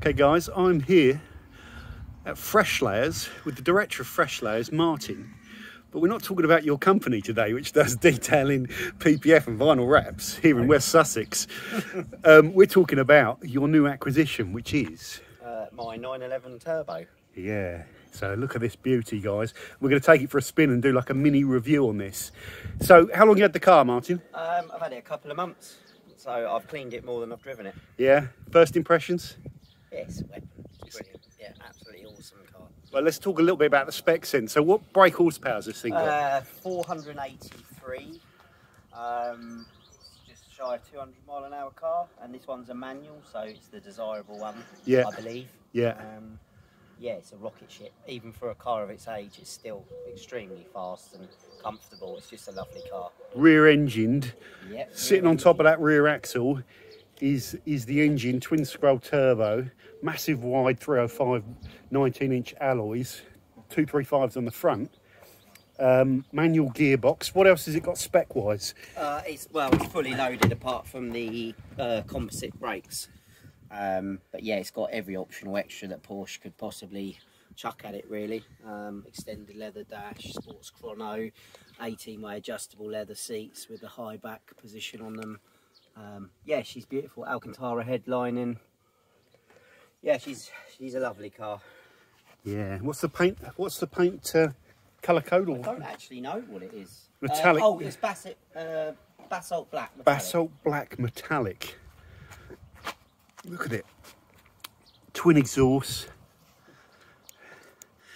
Okay, guys, I'm here at Fresh Layers with the director of Fresh Layers, Martin. But we're not talking about your company today, which does detailing PPF and vinyl wraps here in West Sussex. Um, we're talking about your new acquisition, which is Uh, my 911 Turbo. yeah. So look at this beauty, guys. We're going to take it for a spin and do like a mini review on this. So, how long you had the car, Martin? Um, I've had it a couple of months, so I've cleaned it more than I've driven it. Yeah. First impressions. Yeah, it's a weapon. Brilliant. Yeah, absolutely awesome car. Well, let's talk a little bit about the specs then. So, what brake horsepower is this thing got? Uh, 483. Um, just shy of 200 mile an hour car, and this one's a manual, so it's the desirable one. Yeah. I believe. Yeah. Um, yeah, it's a rocket ship. Even for a car of its age, it's still extremely fast and comfortable. It's just a lovely car. Rear engined. Yep. Sitting on top of that rear axle is is the engine, twin scroll turbo, massive wide 305 19 inch alloys, 235s on the front. Um, manual gearbox. What else has it got spec wise? Uh, it's well, it's fully loaded apart from the uh, composite brakes. Um, but yeah, it's got every optional extra that Porsche could possibly chuck at it. Really, um, extended leather dash, sports chrono, 18-way adjustable leather seats with the high back position on them. Um, yeah, she's beautiful. Alcantara headlining. Yeah, she's she's a lovely car. Yeah. What's the paint? What's the paint uh, color code? I don't actually know what it is. Metallic. Uh, oh, it's basalt, uh, basalt black. metallic. basalt black metallic. Look at it. Twin exhaust,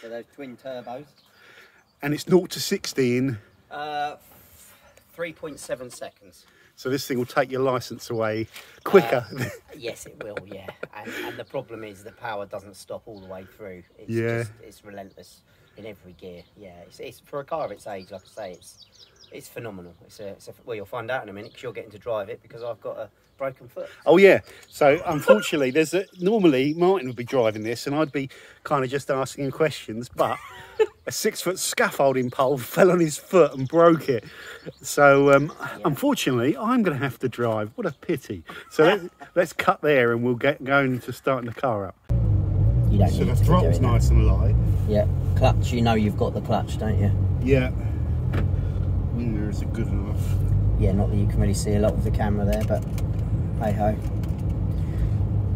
So those twin turbos. and it's 0 to 60 in. Uh, 3.7 seconds. So this thing will take your license away quicker. Uh, yes, it will, yeah. And, and the problem is the power doesn't stop all the way through. It's Yeah. just, it's relentless in every gear. Yeah, it's, it's for a car of its age, like I say, it's it's phenomenal. It's a, it's a well, you'll find out in a minute because you're getting to drive it because I've got a broken foot. oh yeah. So unfortunately, there's a normally Martin would be driving this, and I'd be kind of just asking him questions, but. A six foot scaffolding pole fell on his foot and broke it. So, um, unfortunately, I'm going to have to drive. What a pity. So, let's, let's cut there and we'll get going to starting the car up. You don't So, the throttle's nice and light. Yeah, clutch. You know you've got the clutch, don't you? Yeah. Wing mirrors are good enough. Yeah, not that you can really see a lot with the camera there, but hey ho.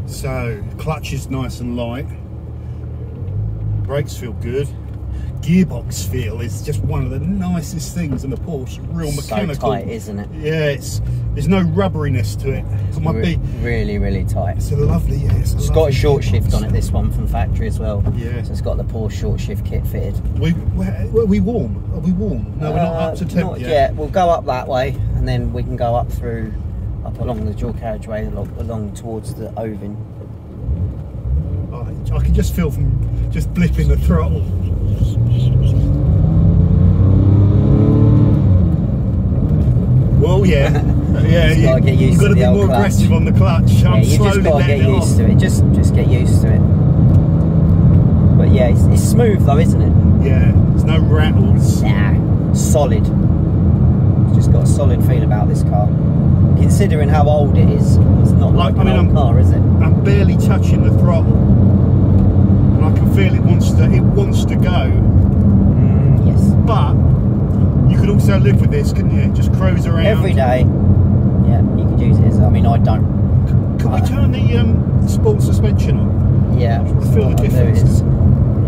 So, clutch is nice and light. Brakes feel good. Gearbox feel is just one of the nicest things in the Porsche. Real mechanical. So tight, isn't it? Yeah, it's there's no rubberiness to it. It might be. really, really tight. It's a lovely. Yeah, it's, a It's got a short shift on it, this one from factory as well. Yeah. So it's got the Porsche short shift kit fitted. We were we warm? Are we warm? No, we're not up to Uh, temp not yet. We'll go up that way and then we can go up through, up along the dual carriageway, along, along towards the Ovin. Oh, I can just feel from just blipping the throttle. Well, yeah, yeah. Just gotta get used you've got to to be more clutch. aggressive on the clutch. Yeah, I'm you slowly just gotta get used off. to it. Just, just get used to it. But yeah, it's, it's smooth though, isn't it? Yeah, there's no rattles. Nah, solid. It's just got a solid feel about this car. Considering how old it is, it's not Like, like, I an mean, I'm- car, is it? I'm barely touching the throttle, and I can feel it wants to. It wants to go, Mm, yes. but you could also live with this, couldn't you? Just cruise around Every day. Yeah, you could use it as. I mean, I don't. Can we turn the um, sport suspension on? Yeah. I feel the what I'll do difference.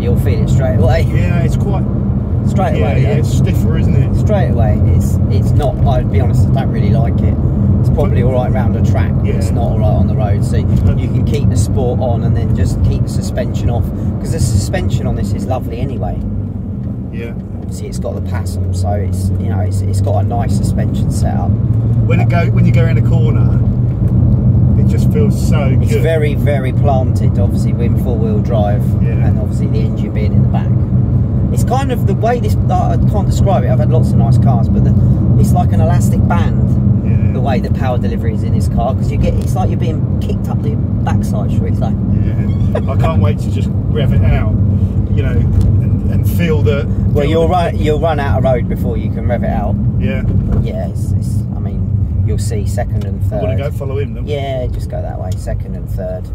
You'll feel it straight away. Yeah, it's quite. Straight Yeah, away. yeah, yeah. it's stiffer, isn't it? Straight away. It's it's not. I'd be honest. I don't really like it. It's probably all right round a track. but It's not all right on the road. So you can keep the sport on and then just keep the suspension off because the suspension on this is lovely anyway. Yeah. See, it's got the PASM, so it's you know it's it's got a nice suspension setup. When it go, when you go in a corner, it just feels so It's good. very very planted. Obviously, with four wheel drive, Yeah. and obviously the engine being in the back. It's kind of the way this. I can't describe it. I've had lots of nice cars, but the, it's like an elastic band. The way the power delivery is in this car, because you get it's like you're being kicked up the backside, shall we say? Yeah. I can't wait to just rev it out, you know, and, and feel the. Well, you'll the- run you'll run out of road before you can rev it out. Yeah. Yeah, it's, it's I mean you'll see second and third. want to go follow him. Then. Yeah, just go that way, second and third.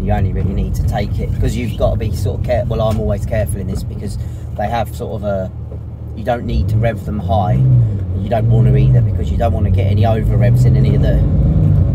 you only really need to take it because you've got to be sort of careful. Well, I'm always careful in this because they have sort of a. You don't need to rev them high. You don't want to either because you don't want to get any over revs in any of the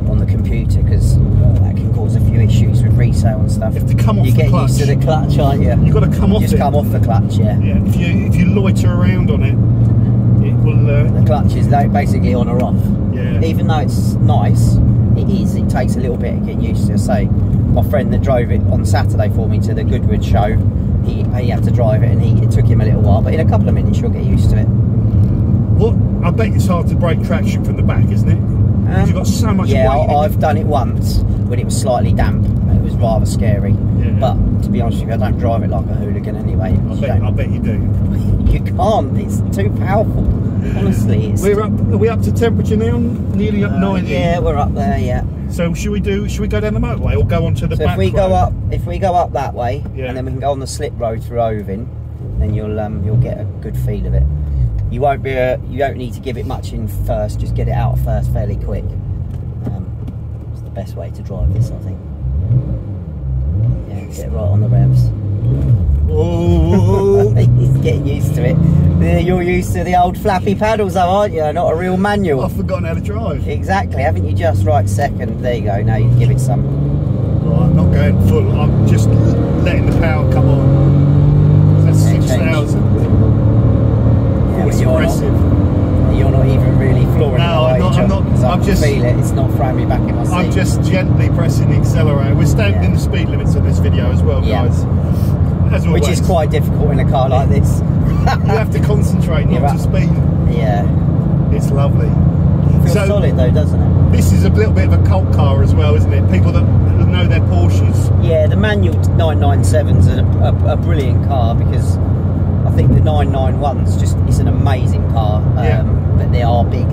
on the computer because that can cause a few issues with resale and stuff. You have to come off You the get used to clutch. the clutch, aren't you? You've got to come off Just it. come off the clutch, yeah. Yeah, if you if you loiter around on it, it will. Uh, The clutch is like basically on or off. yeah. Even though it's nice, it is. It takes a little bit to get used to. Say, my friend that drove it on Saturday for me to the Goodwood show, he, he had to drive it, and he, it took him a little while. But in a couple of minutes, you'll get used to it. What? I bet it's hard to break traction from the back, isn't it? Um, you've got so much yeah, weight. in I, I've done it once when it was slightly damp. It was rather scary. Yeah. But to be honest with you, I don't drive it like a hooligan anyway. I bet, I bet you do. You can't. It's too powerful. Honestly, it's. We're up. Are we up to temperature now? Nearly up uh, 90. yeah, we're up there. Yeah. So should we do? Should we go down the motorway or go onto the So back if we go up, if we go up that way, Yeah. and then we can go on the slip road through Ovin, then you'll um, you'll get a good feel of it. You won't be, uh, you don't need to give it much in first. Just get it out first, fairly quick. Um, it's the best way to drive this, I think. Yeah, get right on the revs. Oh, He's getting used to it. You're used to the old flappy paddles, though, aren't you? Not a real manual. I've forgotten how to drive. Exactly, haven't you just right second? There you go. Now you can give it some. Right, I'm not going full. I'm just letting the power come on. That's six thousand. Yeah, Oh, it's you're not- You're not even really flooring No, it, are I'm not- I'm not- I'm just- feel it. It's not throwing me back in my seat. I'm just gently pressing the accelerator. We're staying Yeah. in the speed limits of this video as well, Yeah. guys. As Which is quite difficult in a car like this. You have to concentrate not to speed. yeah. It's lovely. Feels So- solid though, doesn't it? This is a little bit of a cult car as well, isn't it? People that know their Porsches. Yeah, the manual 997's a, a, a brilliant car because I think the 991's just it's an amazing car. Um, Yeah. But they are big,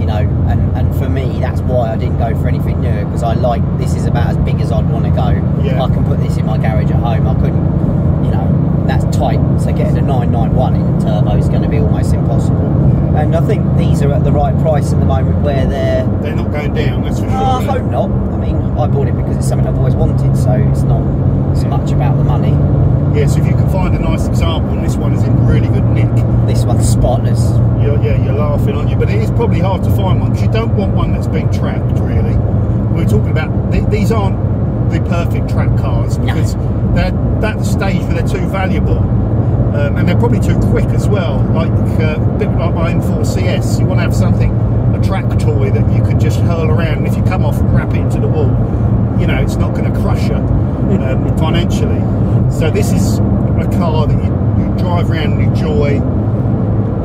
you know, and, and for me that's why I didn't go for anything newer because I like this is about as big as I'd want to go. Yeah. I can put this in my garage at home. I couldn't, you know, that's tight. So getting a 991 in turbo is going to be almost impossible. And I think these are at the right price at the moment where they're They're not going down, that's for sure. Oh, I hope not. I mean, I bought it because it's something I've always wanted, so it's not so much about the money. Yes, yeah, so if you can find a nice example, and this one is in really good nick, This one's spotless. you're, yeah, you're laughing, aren't you? But it is probably hard to find one because you don't want one that's been tracked, really. We're talking about th- these aren't the perfect track cars No. because they're at the stage where they're too valuable. Um, and they're probably too quick as well, like uh, a bit like my M4 CS. You want to have something, a track toy that you can just hurl around. And if you come off and wrap it into the wall, you know it's not going to crush you um, financially. So this is a car that you, you drive around and enjoy.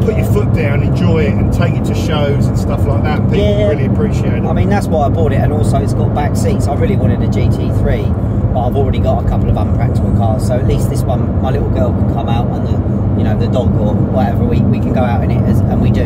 Put your foot down, enjoy it, and take it to shows and stuff like that. People Yeah. really appreciate it. I mean, that's why I bought it, and also it's got back seats. I really wanted a GT3, but I've already got a couple of unpractical cars, so at least this one, my little girl can come out and the, you know, the dog or whatever, we, we can go out in it, as, and we do,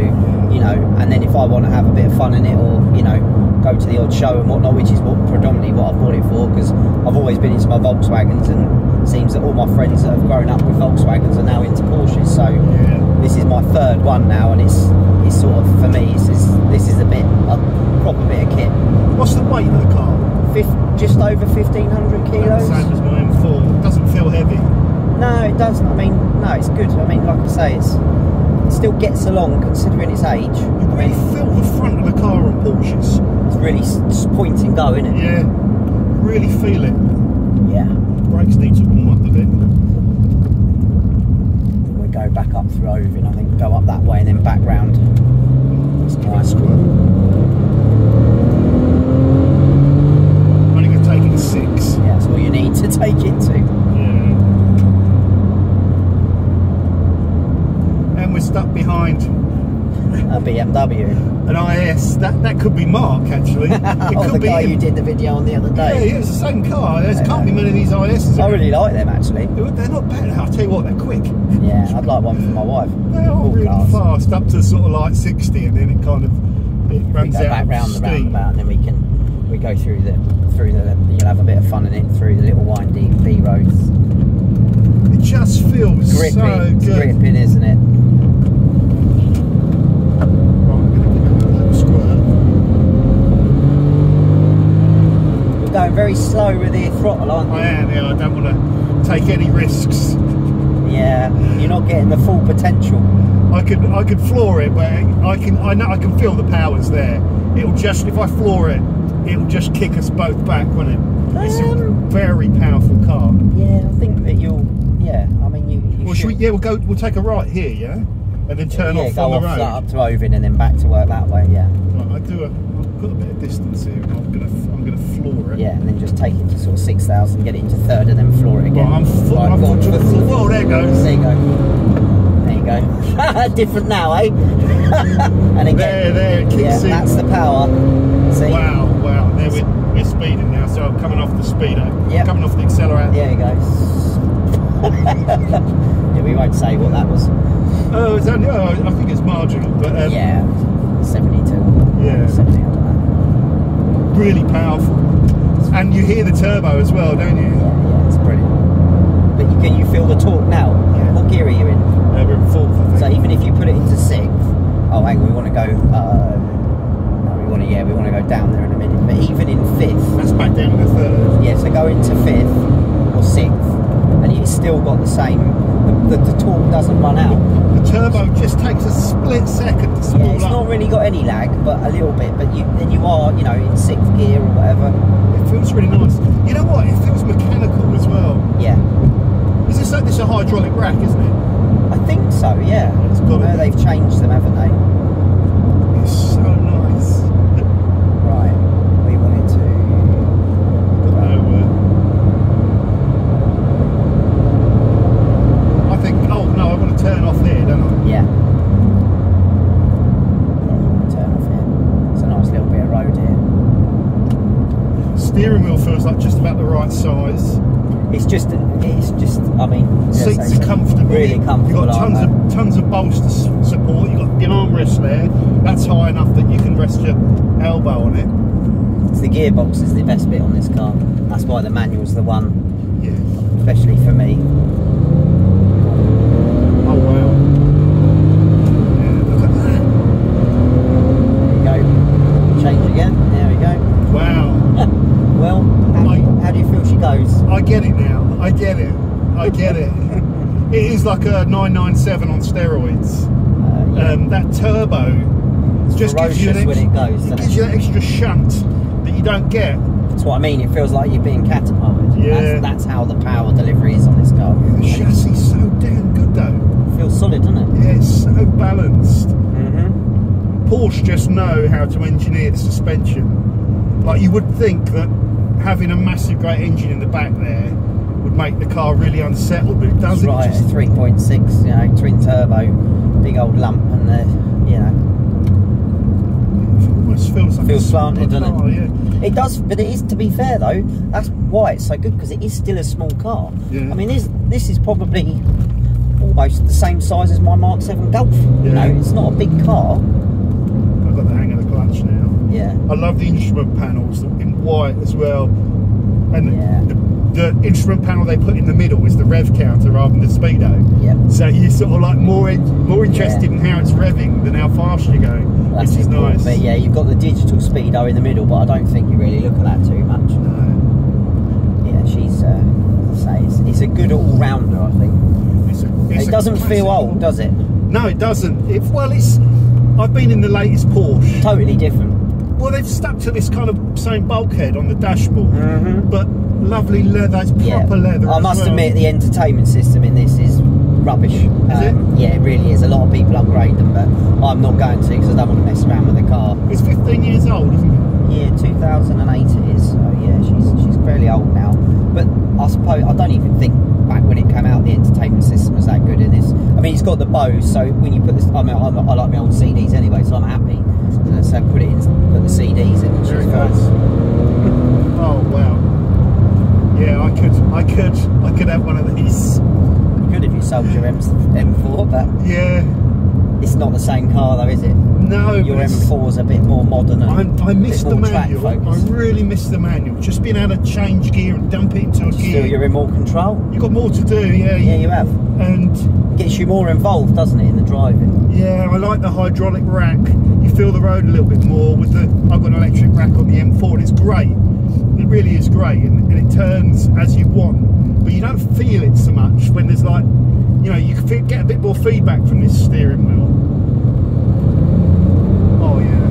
you know. And then if I want to have a bit of fun in it, or you know, go to the odd show and whatnot, which is what predominantly what I've bought it for, because I've always been into my Volkswagens, and it seems that all my friends that have grown up with Volkswagens are now into Porsches. So yeah. This is my third one now, and it's it's sort of for me. This is this is a bit a proper bit of kit. What's the weight of the car? Fif- just over fifteen hundred kilos. Same as my M4. It doesn't feel heavy. No, it doesn't. I mean, no, it's good. I mean, like I say, it's it still gets along considering its age. You I really mean, feel the front of the car on Porsches. it's really s- s- point and go, isn't it? Yeah, really feel it. Yeah. Brakes need to warm up a bit. Go back up through Ovin. I think go up that way and then back round. That's nice. I'm only going to take it to six. Yeah, that's all you need to take it to. Yeah. And we're stuck behind A BMW. an IS. That that could be Mark actually. It oh, could the be guy him. you did the video on the other day. yeah, it's the same car. There can't be many of these ISs. I really like them actually. They're not bad. I'll tell you what, they're quick. Yeah, I'd like one for my wife. They are Cool really cars. fast, up to sort of like 60, and then it kind of it We runs go out back round the roundabout and then we can we go through the through the you'll have a bit of fun in it through the little windy B roads. It just feels Grippy, so it's good. gripping, isn't it? Right, I'm going to give it a little squirt. We're going very slow with the throttle, aren't you? I am. Yeah, I don't want to take any risks. Yeah, you're not getting the full potential. I could I could floor it, but I can I know I can feel the powers there. It'll just if I floor it, it'll just kick us both back, won't it? It's a Um, very powerful car. Yeah, I think that you'll. Yeah, I mean you. you Well, should we, yeah, we'll go. We'll take a right here, yeah, and then turn yeah, off go on the off road. that up to Ovin and then back to work that way. Yeah, Right, I do a. Put a bit of distance here. and I'm gonna. I'm gonna floor it. yeah, and then just take it to sort of six thousand, get it into third, and then floor it again. I'm. Fo- I'm to the floor. Well, there goes. There you go. There you go. Different now, eh? and again, There, there, it yeah, in. that's the power. See? Wow, wow. There we're, we're speeding now, so I'm coming off the speedo. Yep. Coming off the accelerator. There you go. yeah, we won't say what that was. Oh, it's only. Oh, I think it's marginal, but um, Yeah, 72. Yeah. 70, I don't know. Really powerful. And you hear the turbo as well, don't you? Yeah, yeah, it's brilliant. But you, can you feel the torque now? Yeah. What gear are you in? Uh, we're in fourth. So even if you put it into sixth, oh hang on, we want to go. Uh, no, we want to yeah, we want to go down there in a minute. But even in fifth, That's back down to the third. yeah, so go into fifth or sixth, and it's still got the same. The, the, the torque doesn't run out. The turbo just takes a split second to spool Yeah, it's up. not really got any lag, but a little bit. But you then you are, you know, in sixth gear or whatever. It feels really nice. You know what? It feels mechanical as well. Yeah, Is this a, this a hydraulic rack, isn't it? I think so. Yeah, It's gotta Uh, they've changed them, haven't they? It's so nice. Right. We wanted to. Got nowhere. I think. Oh no, I want to turn off there, don't I? Yeah. Turn off here. It's a nice little bit of road here. Steering wheel feels like just about the right size. It's just, it's just. I mean, yeah, Seats so are comfortable. Really comfortable. You've got tons aren't of tons of bolster support. You've got an armrest there. That's high enough that you can rest your elbow on it. It's the gearbox is the best bit on this car. That's why the manual's the one, Yeah. especially for me. Oh wow. Yeah, look at that. There you go. Change again. There we go. Wow. Well, how, do you, how do you feel she goes? I get it now. I get it. I get it. It is like a 997 on steroids. Uh, yeah. Um, that turbo just gives you an extra, it goes, it gives you that extra shunt that you don't get. That's what I mean. It feels like you're being catapulted. Yeah. That's, that's how the power delivery is on this car. The chassis is so damn good though. feels solid, doesn't it? Yeah, it's so balanced. Mm-hmm. Porsche just know how to engineer the suspension. Like you would think that having a massive great engine in the back there make the car really unsettled, but it doesn't. right. It just, 3.6, you know, twin turbo, big old lump, and the, you know, it almost feels like Feels slanted, doesn't it? Yeah. it does. But it is. To be fair though, that's why it's so good because it is still a small car. Yeah. I mean, this this is probably almost the same size as my Mark 7 Golf. You know, it's not a big car. I've got the hang of the clutch now. Yeah. I love the instrument panels in white as well. And Yeah. the, the instrument panel they put in the middle is the rev counter rather than the speedo. Yep. So you're sort of like more in, more interested Yeah. in how it's revving than how fast you're going, That's which is nice. But yeah, you've got the digital speedo in the middle, but I don't think you really look at that too much. No, Yeah, she's. Uh, say, it's, it's a good all-rounder. I think it's a, it's it doesn't feel old, does it? No, it doesn't. It, well, it's. I've been in the latest Porsche. Totally different. Well, they've stuck to this kind of same bulkhead on the dashboard, Mhm. but lovely leather. It's Yeah. proper leather. I must well. admit, the entertainment system in this is rubbish. Is it? Yeah, it really is. A lot of people upgrade them, but I'm not going to because I don't want to mess around with the car. It's 15 years old, isn't it? Yeah, 2008 it is. So yeah, she's she's fairly old now. But I suppose I don't even think back when it came out the entertainment system was that good in this. I mean, it's got the Bose, so when you put this, I mean, I'm, I like my old CDs anyway, so I'm happy. Uh, So put it in, put the CDs in, and There she's it fine. oh wow. Yeah, I could, I could, I could have one of these. Good if you sold your M, M4, but Yeah. it's not the same car though, is it? No, Your M4 is a bit more modern and I, I miss the manual. I really miss the manual. Just being able to change gear and dump it into a Still, gear. you're in more control. You've got more to do, yeah. Yeah, you have. And Gets you more involved, doesn't it, in the driving? yeah, I like the hydraulic rack. You feel the road a little bit more with the. I've got an electric rack on the M4, and it's great. It really is great, and, and it turns as you want, but you don't feel it so much when there's like, you know, you feel, get a bit more feedback from this steering wheel. Oh yeah.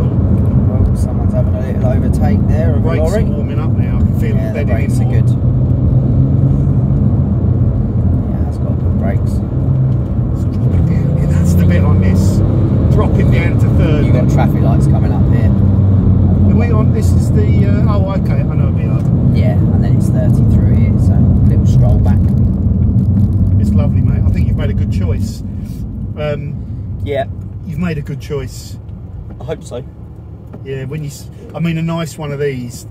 Oh, someone's having a little overtake there of a brakes are warming up now. I can feel Yeah, the bedding brakes are good. Yeah, it's got good brakes. It's dropping down. Yeah, that's the bit on this. Dropping down to third. You got traffic lights coming up here. Are we on? This is the. Uh, oh, okay. I know we are. Yeah, and then it's 30 through here, so little stroll back. It's lovely, mate. I think you've made a good choice. Um, Yeah, you've made a good choice. I hope so. Yeah, when you. s- I mean, a nice one of these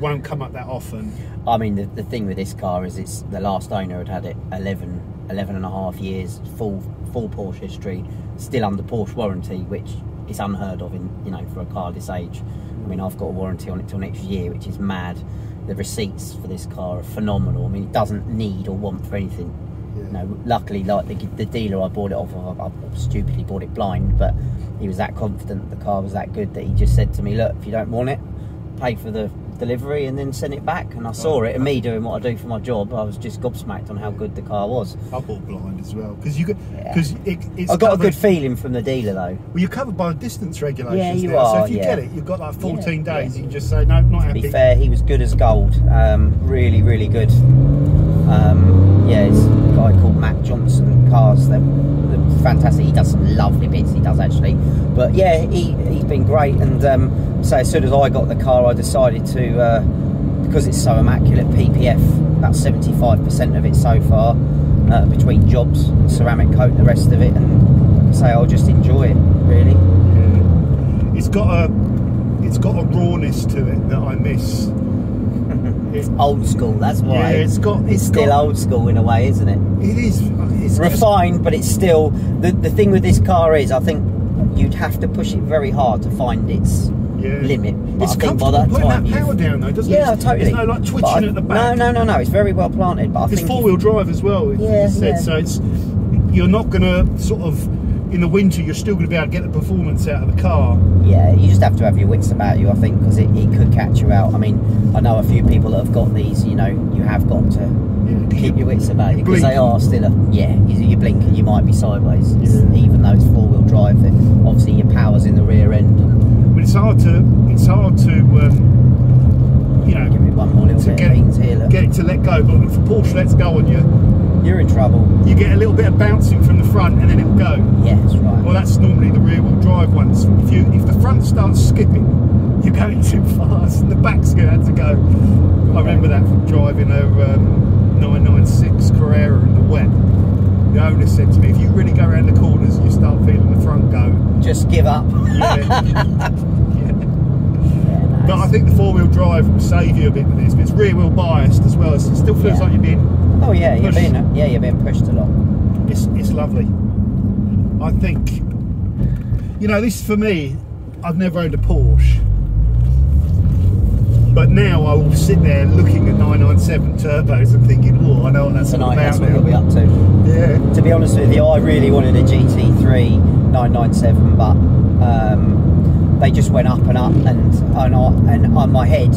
won't come up that often. I mean, the, the thing with this car is it's the last owner had had it 11, 11 and a half years, full full Porsche history, still under Porsche warranty, which is unheard of in you know for a car this age. I mean, I've got a warranty on it till next year, which is mad. The receipts for this car are phenomenal. I mean, it doesn't need or want for anything. Yeah. You know, luckily, like the, the dealer I bought it off of, I, I stupidly bought it blind, but he was that confident the car was that good that he just said to me, "Look, if you don't want it, pay for the delivery and then sent it back." And I saw it, and me doing what I do for my job, I was just gobsmacked on how good the car was. I bought blind as well because you Yeah. because it, it's. I got a good feeling from the dealer though. Well, you're covered by distance regulations. Yeah, you now, So if you yeah. get it, you've got like 14 Yeah, days. yeah. You can just say no, not To happy. be fair, he was good as gold. Um, really, really good. Um, yeah, it's a guy called Matt Johnson Cars. They're, they're fantastic. He does some lovely bits. He does actually. But yeah, he he's been great. And um, so as soon as I got the car, I decided to uh, because it's so immaculate. PPF about seventy five percent of it so far uh, between jobs, ceramic coat, the rest of it, and say I'll just enjoy it really. Yeah. It's got a it's got a rawness to it that I miss. It, Old school. That's why. Yeah, it's got- It's it's still got- old school in a way, isn't it? it is. It's refined, but it's still the the thing with this car is I think you'd have to push it very hard to find its Yeah. limit. But It's I think by that putting time that power down though, doesn't it? yeah, totally. There's no like twitching I- at the back. No, no, no, no. It's very well planted, but I It's four wheel drive as well. Yeah, said, yeah. so it's you're not going to sort of in the winter. You're still going to be able to get the performance out of the car. yeah, you just have to have your wits about you. I think because it, it could catch you out. I mean, I know a few people that have got these. You know, you have got to Yeah. keep your wits about you because they are still a yeah. You, you blink and you might be sideways, Yeah. even though it's four wheel drive. Obviously, your power's in the rear end. But it's hard to it's hard to um, you know give it one more little to bit get of here. Look. get it to let go. But for Porsche, let's go on you. You're in trouble. You get a little bit of bouncing from the front, and then it'll go. Yeah, that's right. Well, that's normally the rear wheel drive ones. If you if the front starts skipping, you're going too fast, and the back's going to have to go. I remember that from driving a um, 996 Carrera in the wet. The owner said to me, if you really go around the corners, you start feeling the front go. Just give up. Yeah. yeah. Yeah, nice. But I think the four wheel drive will save you a bit with this. But it's rear wheel biased as well, so it still feels Yeah. like you're being. Oh yeah, you're being yeah you're being pushed along. It's it's lovely. I think. You know, this for me, I've never owned a Porsche. But now I will sit there looking at 997 turbos and thinking, oh, I know what that's Tonight about that's what we'll be up to. Yeah. To be honest with you, I really wanted a GT3 997, but um, they just went up and up, and and, I, and on my head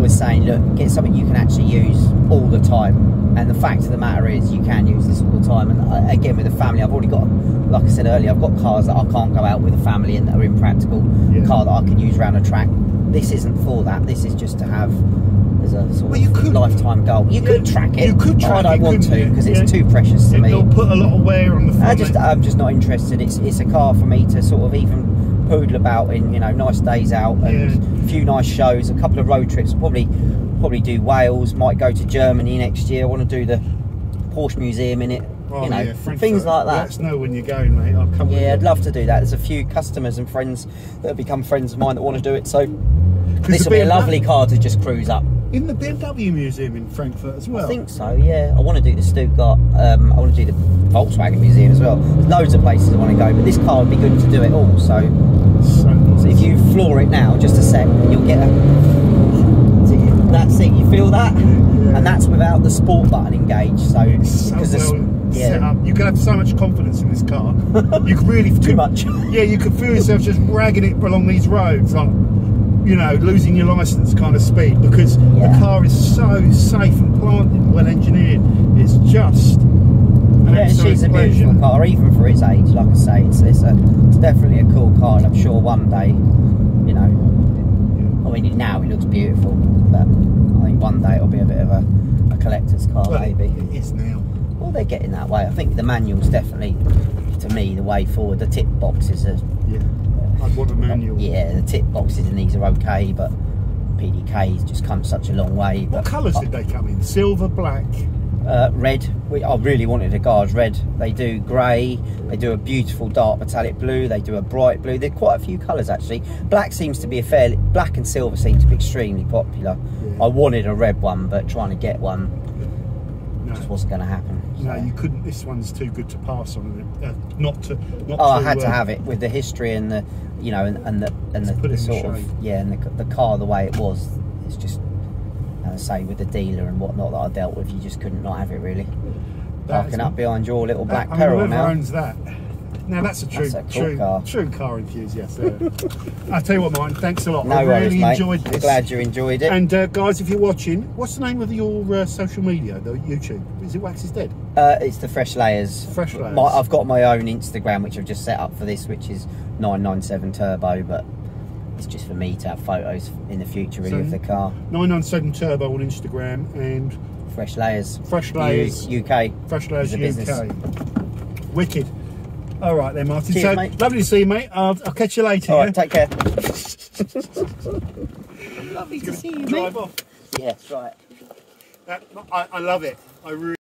was saying, look, get something you can actually use all the time. And the fact of the matter is, you can use this all the time. And uh, again, with the family, I've already got, like I said earlier, I've got cars that I can't go out with a family and that are impractical. Yeah. Car that I can use around a track. This isn't for that. This is just to have as a sort Well, you of could- lifetime goal. You Yeah, could track it. you could but I don't it, want to because Yeah. it's too precious to me. It'll put a lot of wear on the front. I just, I'm just not interested. It's it's a car for me to sort of even poodle about in, you know, nice days out and a few nice shows, a couple of road trips. Probably, probably do Wales. Might go to Germany next year. I want to do the Porsche Museum in it. Oh, you know, yeah, things like that. Let us know when you're going, mate. I'll come Yeah. I'd love to do that. There's a few customers and friends that have become friends of mine that want to do it. So this will be a lovely car to just cruise up. In the BMW museum in Frankfurt as well. I think so, yeah. I want to do the Stuttgart. Um, I want to do the Volkswagen Museum as well. There's loads of places I want to go, but this car would be good to do it all. So, so nice. so if you floor it now, just a sec, you'll get a. That's it. You feel that, Yeah. and that's without the sport button engaged. So, It's so because the s- well yeah, set up. You can have so much confidence in this car. you can really Too much. Yeah, you could feel yourself just ragging it along these roads. Like, you know, losing your license kind of speed because Yeah. the car is so safe and planted, well engineered. It's just an Yeah, she's a beautiful car, even for its age. Like I say, it's it's, a, it's definitely a cool car, and I'm sure one day, you know, I mean now it looks beautiful, but I think one day it'll be a bit of a, a collector's car, Well, maybe. it is now. Well, they're getting that way. I think the manual's definitely, to me, the way forward. The tip boxes are, Yeah, I'd want a uh, manual. yeah, the tip boxes and these are okay, but PDK's just come such a long way. What colours did they come in? Silver, black. Uh, red. We, I really wanted a Guards red. They do grey. They do a beautiful dark metallic blue. They do a bright blue. There's quite a few colours actually. Black seems to be a fairly black and silver seem to be extremely popular. Yeah. I wanted a red one, but trying to get one No, just wasn't going to happen. no, so. you couldn't. This one's too good to pass on. Uh, not to. Not Oh, I to, had to uh, have it with the history and the, you know, and, and the and the, the sort the of yeah, and the, the car the way it was. It's just, I say, with the dealer and whatnot that I dealt with, you just couldn't not have it really. that Parking up behind your little black I mean, peril now. owns that. Now that's a true, That's a cool true, car. true car enthusiast. There. I tell you what, Martin. Thanks a lot. No I worries, really mate. enjoyed I'm this. glad you enjoyed it. And uh, guys, if you're watching, what's the name of your uh, social media? The YouTube? Is it Wax is Dead? Uh, it's the fresh layers. Fresh Layers. My, I've got my own Instagram, which I've just set up for this, which is 997 Turbo, but it's just for me to have photos in the future, really, So- of the car. 997 Turbo on Instagram and Fresh layers. Fresh Layers U- UK. Fresh Layers Is a UK. Wicked. All right then, Martin. Cheers, so mate. lovely to see you, mate. I'll, I'll catch you later. All yeah? take care. Lovely to see you, Drive mate. off. Yeah, that's right. That, I, I love it. I really.